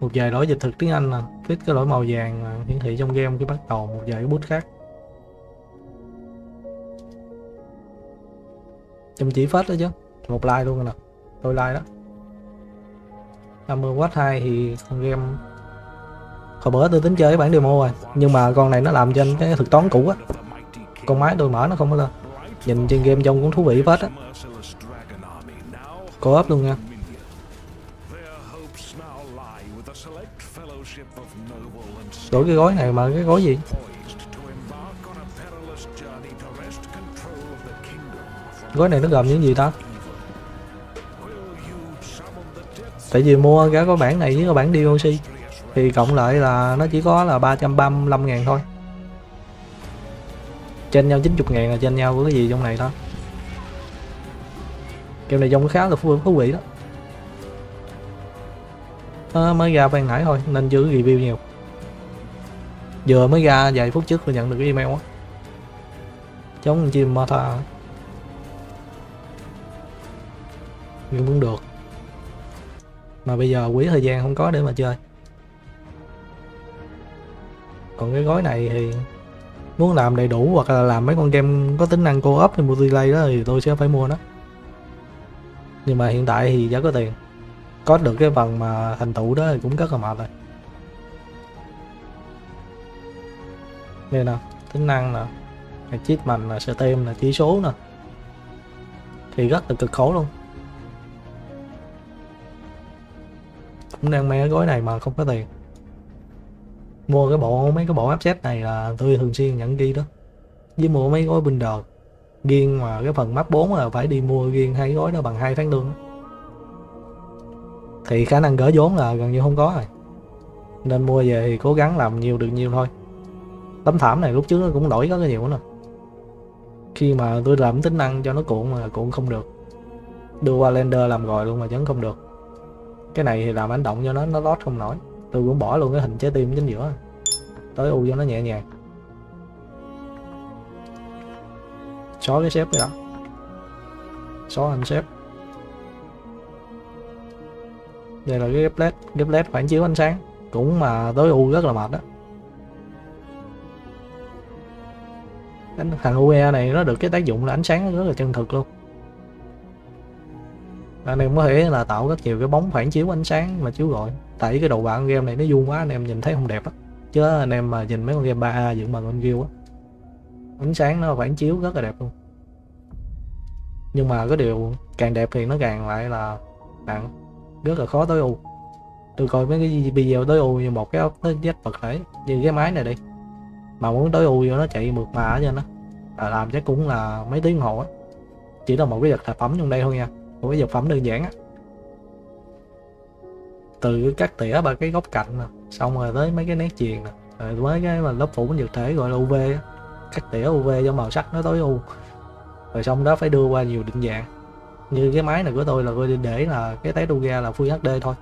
Một vài lỗi dịch thực tiếng Anh là fix cái lỗi màu vàng mà hiển thị trong game cái bắt đầu, một vài cái bút khác. Chăm chỉ phết đó chứ, một like luôn nè tôi like đó. 50w 2 thì con game hồi bữa tôi tính chơi cái bản demo rồi. Nhưng mà con này nó làm trên cái thực toán cũ á. Con máy tôi mở nó không có lên. Nhìn trên game trông cũng thú vị phết á. Có ấp luôn nha. Đổi cái gói này mà cái gói gì? Gói này nó gồm những gì ta? Tại vì mua cái có bản này với cái bản DLC thì cộng lại là nó chỉ có là 335 ngàn thôi. Trên nhau 90 ngàn là trên nhau của cái gì trong này đó. Game này trông khá là thú, thú vị đó. À, mới ra ban nãy thôi nên chưa review nhiều. Vừa mới ra vài phút trước tôi nhận được cái email á. Chống chim mata nhưng cũng được mà bây giờ quý thời gian không có để mà chơi. Còn cái gói này thì muốn làm đầy đủ hoặc là làm mấy con game có tính năng co-op thì multiplayer đó thì tôi sẽ phải mua nó. Nhưng mà hiện tại thì giá có tiền. Có được cái phần mà thành tựu đó thì cũng rất là mệt rồi. Đây nè, tính năng nè, achievement là tem là chỉ số nè. Thì rất là cực khổ luôn. Cũng đang mang cái gói này mà không có tiền. Mua cái bộ, mấy cái bộ áp này là tôi thường xuyên nhận ghi đó. Với mua mấy gói binder riêng mà cái phần mắt 4 là phải đi mua riêng hai gói đó bằng hai tháng lương thì khả năng gỡ vốn là gần như không có rồi. Nên mua về thì cố gắng làm nhiều được nhiều thôi. Tấm thảm này lúc trước nó cũng đổi rất là nhiều nè khi mà tôi làm tính năng cho nó cuộn mà cuộn không được. Đưa qua lender làm rồi luôn mà vẫn không được cái này thì làm anh động cho nó nó lót không nổi. Tôi cũng bỏ luôn cái hình trái tim chính giữa. Tới u cho nó nhẹ nhàng. Xóa cái xếp đó. Xóa anh xếp. Đây là cái ghép led ghép led phản chiếu ánh sáng. Cũng mà tối u rất là mệt đó thằng UE này nó được cái tác dụng là ánh sáng rất là chân thực luôn anh em có thể là tạo rất nhiều cái bóng phản chiếu ánh sáng mà chiếu gọi tại cái đầu bạn game này nó vuông quá, anh em nhìn thấy không đẹp á. Chứ anh em mà nhìn mấy con game 3A dựng bằng con Unreal á, ánh sáng nó phản chiếu rất là đẹp luôn. Nhưng mà cái điều càng đẹp thì nó càng lại là nặng, rất là khó tối ưu. Tôi coi mấy cái video tối ưu như một cái ốc nó vật thể, như cái máy này đi. Mà muốn tối ưu vô nó chạy mượt mà ở trên là làm chắc cũng là mấy tiếng hồ á. Chỉ là một cái vật sản phẩm trong đây thôi nha một cái vật phẩm đơn giản á. Từ các cắt tỉa ba cái góc cạnh nè, xong rồi tới mấy cái nét chuyền nè, rồi với cái mà lớp phủ dược thể gọi là UV á. Cắt tỉa UV cho màu sắc nó tối ưu. Rồi xong đó phải đưa qua nhiều định dạng. Như cái máy này của tôi là tôi để là cái test ra là Full HD thôi.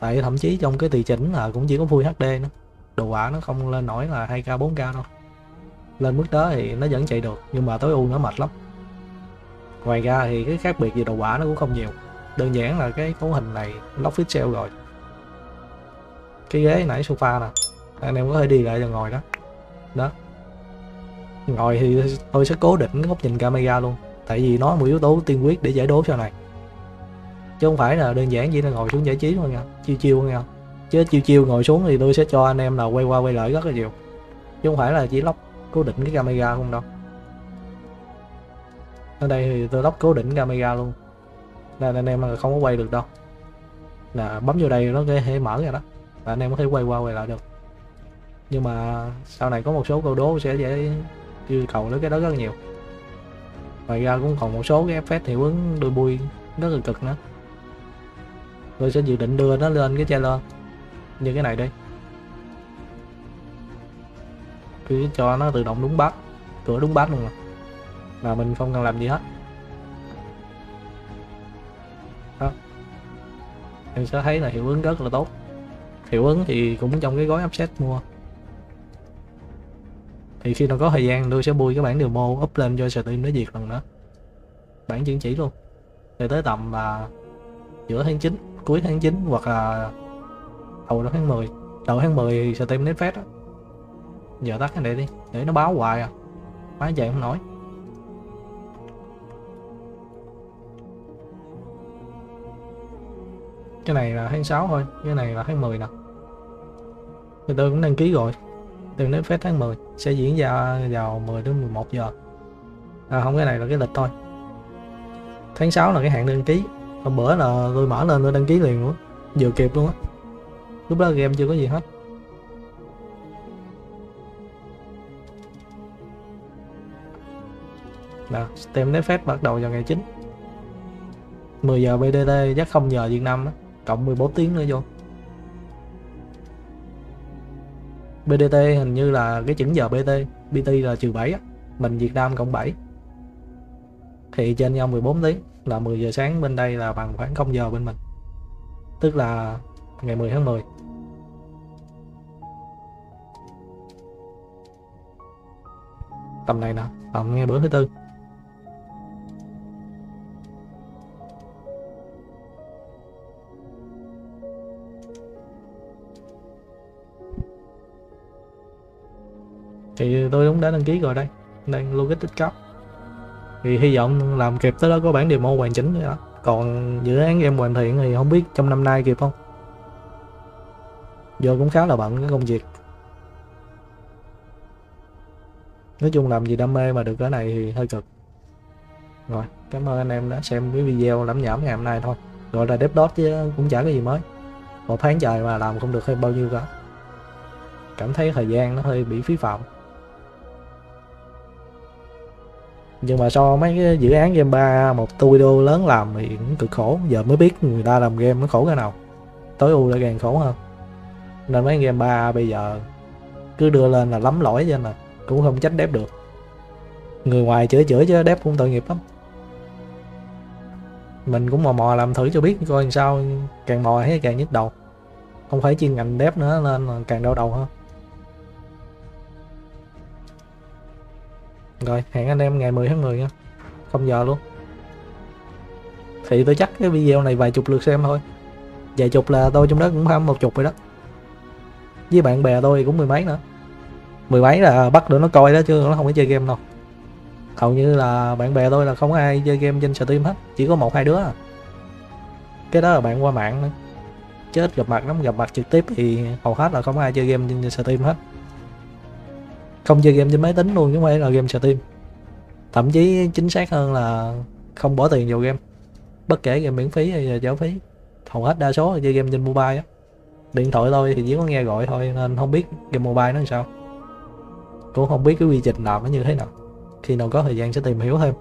Tại thậm chí trong cái tùy chỉnh là cũng chỉ có Full HD nữa. Đồ họa nó không lên nổi là 2K 4K đâu. Lên mức đó thì nó vẫn chạy được, nhưng mà tối ưu nó mệt lắm ngoài ra thì cái khác biệt về đồ họa nó cũng không nhiều. Đơn giản là cái cấu hình này lock pixel rồi. Cái ghế nãy sofa nè. Anh em có thể đi lại và ngồi đó. Đó. Ngồi thì tôi sẽ cố định cái góc nhìn camera luôn. Tại vì nó một yếu tố tiên quyết để giải đố sau này. Chứ không phải là đơn giản chỉ là ngồi xuống giải trí thôi nha. Chiêu chiêu nha. Chứ chiêu chiêu ngồi xuống thì tôi sẽ cho anh em là quay qua quay lại rất là nhiều. Chứ không phải là chỉ lóc cố định cái camera không đâu ở đây thì tôi lóc cố định camera luôn. Nên anh em không có quay được đâu. Là bấm vô đây nó có thể mở ra đó. Và anh em có thể quay qua quay lại được. Nhưng mà sau này có một số câu đố sẽ dễ yêu cầu đến cái đó rất là nhiều. Ngoài ra cũng còn một số cái effect hiệu ứng đôi bui rất là cực nữa. Tôi sẽ dự định đưa nó lên cái trailer như cái này đi. Cứ cho nó tự động đúng bát cửa đúng bát luôn rồi mà mình không cần làm gì hết. Đó. Em sẽ thấy là hiệu ứng rất là tốt. Hiệu ứng thì cũng trong cái gói upset mua. Thì khi nào có thời gian tôi sẽ bui cái bản demo up lên cho Steam để duyệt lần nữa. Bản chứng chỉ luôn. Rồi tới tầm là giữa tháng 9 cuối tháng 9 hoặc là đầu tháng 10 đầu tháng 10 thì Steam đến phép đó, giờ tắt cái này đi để nó báo hoài à. Máy chạy không nổi cái này là tháng 6 thôi cái này là tháng 10 nè. Thì tôi cũng đăng ký rồi. Từ đến phép tháng 10 sẽ diễn ra vào 10 đến 11 giờ. À không cái này là cái lịch thôi. Tháng 6 là cái hạn đăng ký. Hôm bữa là tôi mở lên tôi đăng ký liền luôn vừa kịp luôn á. Lúc đó game chưa có gì hết. Nào, Steam Next Fest bắt đầu vào ngày 9 10 giờ BDT chắc không giờ Việt Nam đó cộng 14 tiếng nữa vô. BDT hình như là cái chỉnh giờ BT BT là trừ 7 á. Mình Việt Nam cộng 7 thì trên nhau 14 tiếng, là 10 giờ sáng bên đây là bằng khoảng 0 giờ bên mình. Tức là ngày 10 tháng 10 tầm này nè, tầm ngày bữa thứ tư. Thì tôi cũng đã đăng ký rồi đây, đang logistics cấp thì hy vọng làm kịp tới đó có bản demo hoàn chỉnh nữa. Còn dự án em hoàn thiện thì không biết trong năm nay kịp không? Giờ cũng khá là bận cái công việc. Nói chung làm gì đam mê mà được cái này thì hơi cực. Rồi, cảm ơn anh em đã xem cái video lắm nhảm ngày hôm nay thôi. Gọi là dev dot chứ cũng chả có gì mới. Một tháng trời mà làm không được hay bao nhiêu cả. Cảm thấy thời gian nó hơi bị phí phạm. Nhưng mà so mấy cái dự án game 3 một studio lớn làm thì cũng cực khổ. Giờ mới biết người ta làm game nó khổ cái nào. Tối ưu lại càng khổ hơn. Nên mấy game 3 bây giờ cứ đưa lên là lắm lỗi cho nên là cũng không trách đép được. Người ngoài chửi chửi chứ đép cũng tội nghiệp lắm. Mình cũng mò mò làm thử cho biết coi làm sao, càng mò thấy càng nhức đầu. Không phải chuyên ngành đép nữa nên là càng đau đầu hơn. Rồi, hẹn anh em ngày 10 tháng 10 nha. Không giờ luôn. Thì tôi chắc cái video này vài chục lượt xem thôi. Vài chục là tôi trong đó cũng khoảng một chục rồi đó. Với bạn bè tôi cũng mười mấy nữa. Mười mấy là bắt được nó coi đó chứ nó không có chơi game đâu. Hầu như là bạn bè tôi là không có ai chơi game trên Steam hết, chỉ có một hai đứa à. Cái đó là bạn qua mạng nữa. Chết gặp mặt lắm, gặp mặt trực tiếp thì hầu hết là không có ai chơi game trên Steam hết không chơi game trên máy tính luôn chứ không phải là game Steam thậm chí chính xác hơn là không bỏ tiền vào game. Bất kể game miễn phí hay là trả phí. Hầu hết đa số là chơi game trên mobile á. Điện thoại thôi thì chỉ có nghe gọi thôi, nên không biết game mobile nó làm sao. Cũng không biết cái quy trình làm nó như thế nào. Khi nào có thời gian sẽ tìm hiểu thêm.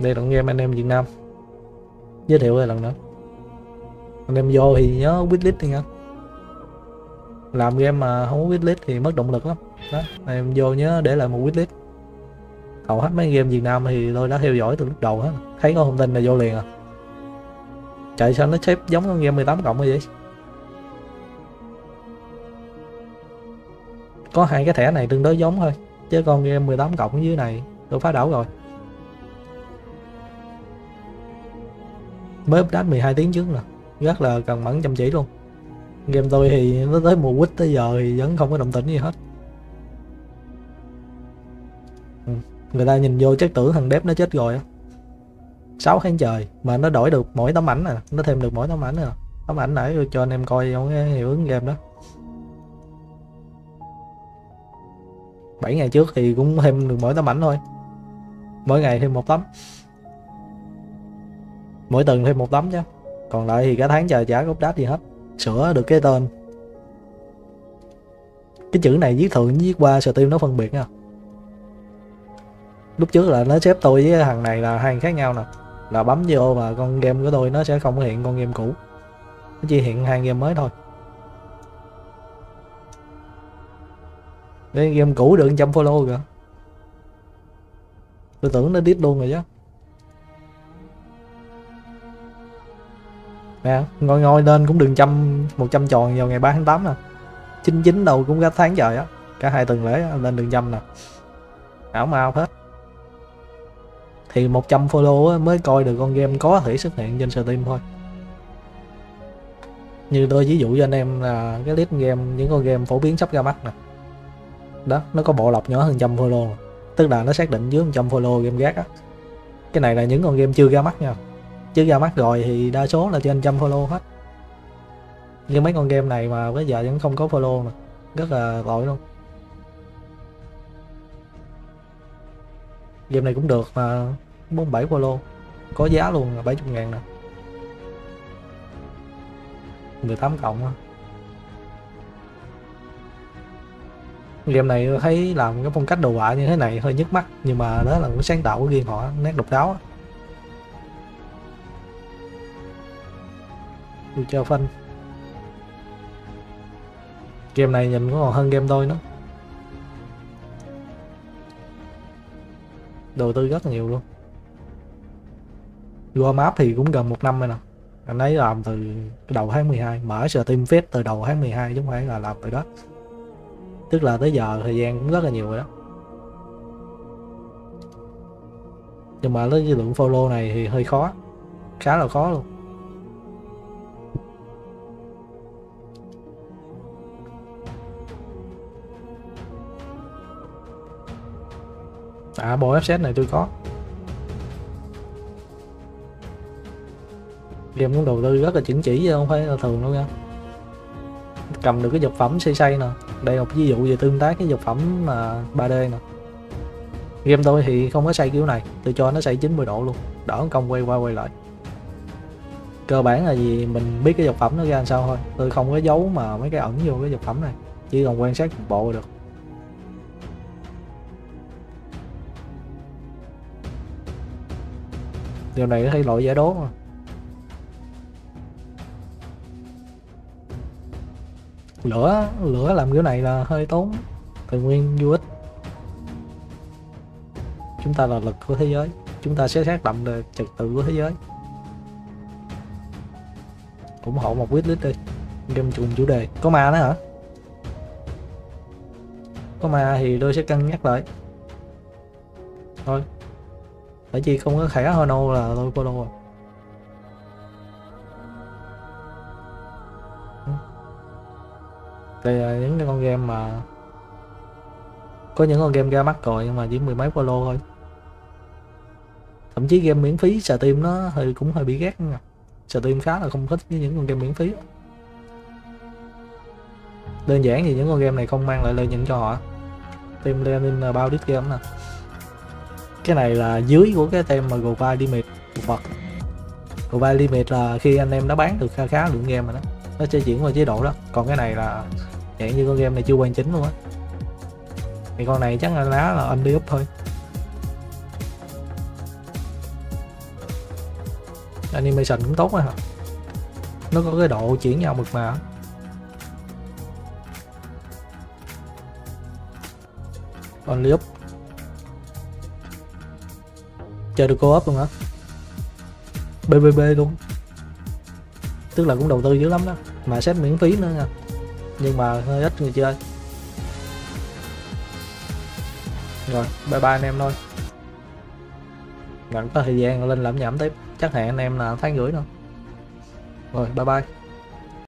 Đây là game anh em Việt Nam. Giới thiệu lại lần nữa. Anh em vô thì nhớ wishlist đi nha làm game mà không có wishlist thì mất động lực lắm. Đó, em vô nhớ để lại một wishlist hầu hết mấy game Việt Nam thì tôi đã theo dõi từ lúc đầu hết. Thấy có thông tin là vô liền à. Chạy sao nó xếp giống con game 18 cộng vậy? Có hai cái thẻ này tương đối giống thôi, chứ con game 18 cộng dưới này tôi phá đảo rồi. Mới update 12 tiếng trước nè, rất là cần mẫn chăm chỉ luôn game tôi thì nó tới mùa quýt tới giờ thì vẫn không có động tĩnh gì hết. Ừ. người ta nhìn vô chắc tưởng thằng đép nó chết rồi á. 6 tháng trời mà nó đổi được mỗi tấm ảnh nè nó thêm được mỗi tấm ảnh nè tấm ảnh nãy tôi cho anh em coi trong hiệu ứng game đó. 7 ngày trước thì cũng thêm được mỗi tấm ảnh thôi. Mỗi ngày thêm một tấm. Mỗi tuần thêm một tấm chứ. Còn lại thì cả tháng trời trả có update gì hết sửa được cái tên. Cái chữ này viết thường viết qua Steam nó phân biệt nha. Lúc trước là nó xếp tôi với thằng này là hai khác nhau nè. Là bấm vô mà con game của tôi nó sẽ không hiện con game cũ. Nó chỉ hiện hai game mới thôi. Cái game cũ được trăm follow kìa. Tôi tưởng nó đít luôn rồi chứ. Nè, ngồi ngồi lên cũng đừng trăm một trăm tròn vào ngày 3 tháng 8 nè. Chín chín đầu cũng cả tháng trời á, cả hai tuần lễ lên đường trăm nè. Ảo mau hết. Thì 100 follow mới coi được con game có thể xuất hiện trên Steam thôi. Như tôi ví dụ cho anh em là cái list game, những con game phổ biến sắp ra mắt nè. Đó, nó có bộ lọc nhỏ hơn trăm follow. Tức là nó xác định dưới 100 follow game gác á. Cái này là những con game chưa ra mắt nha chứ ra mắt rồi thì đa số là trên trăm follow hết. Nhưng mấy con game này mà bây giờ vẫn không có follow mà rất là tội luôn. Game này cũng được mà 47 follow. Có giá luôn là 70 ngàn nè. 18 cộng á. Game này thấy làm cái phong cách đồ họa như thế này hơi nhức mắt, nhưng mà đó là cái sáng tạo của riêng họ, nét độc đáo tôi cho phân game này nhìn còn hơn game tôi nữa. Đầu tư rất là nhiều luôn. Go Map thì cũng gần một năm rồi nè. Anh ấy làm từ đầu tháng 12 mở Steam Fest từ đầu tháng 12 chứ không phải là làm từ đó. Tức là tới giờ thời gian cũng rất là nhiều rồi đó. Nhưng mà với lượng follow này thì hơi khó, khá là khó luôn. À bộ offset này tôi có. Game cũng đầu tư rất là chỉnh chỉ chứ không phải là thường đâu nha. Cầm được cái vật phẩm xây xây nè. Đây là một ví dụ về tương tác cái vật phẩm mà 3D nè. Game tôi thì không có xây kiểu này. Tôi cho nó xây 90 độ luôn. Đỡ công quay qua quay lại. Cơ bản là gì mình biết cái vật phẩm nó ra làm sao thôi. Tôi không có giấu mà mấy cái ẩn vô cái vật phẩm này. Chỉ cần quan sát bộ được. Điều này thấy lỗi giải đố mà. Lửa lửa làm kiểu này là hơi tốn tài nguyên vô ích. Chúng ta là lực của thế giới, chúng ta sẽ xác định được trật tự của thế giới. Ủng hộ một quyết list đi. Game trùng chủ đề. Có ma nữa hả? Có ma thì tôi sẽ cân nhắc lại. Thôi tại vì không có khả đâu là tôi follow rồi đây là những cái con game mà có những con game ra mắt rồi nhưng mà chỉ mười mấy follow thôi. Thậm chí game miễn phí Steam nó hơi, cũng hơi bị ghét nha. Steam khá là không thích với những con game miễn phí. Đơn giản thì những con game này không mang lại lợi nhuận cho họ. Team Lenin bao đít game nè cái này là dưới của cái tem mà Global Limit. Một vật Global Limit là khi anh em đã bán được khá khá lượng game rồi đó. Nó sẽ chuyển qua chế độ đó. Còn cái này là dạng như con game này chưa hoàn chính luôn á. Thì con này chắc là lá là anh đi up thôi. Animation cũng tốt quá hả? Nó có cái độ chuyển nhau mực mà còn liếp chơi được co-op luôn hả? BBB luôn. Tức là cũng đầu tư dữ lắm đó. Mà xét miễn phí nữa nha. Nhưng mà hơi ít người chơi. Rồi, bye bye anh em thôi. Gần có thời gian lên làm nhảm tiếp. Chắc hẹn anh em là tháng rưỡi nữa. Rồi, bye bye.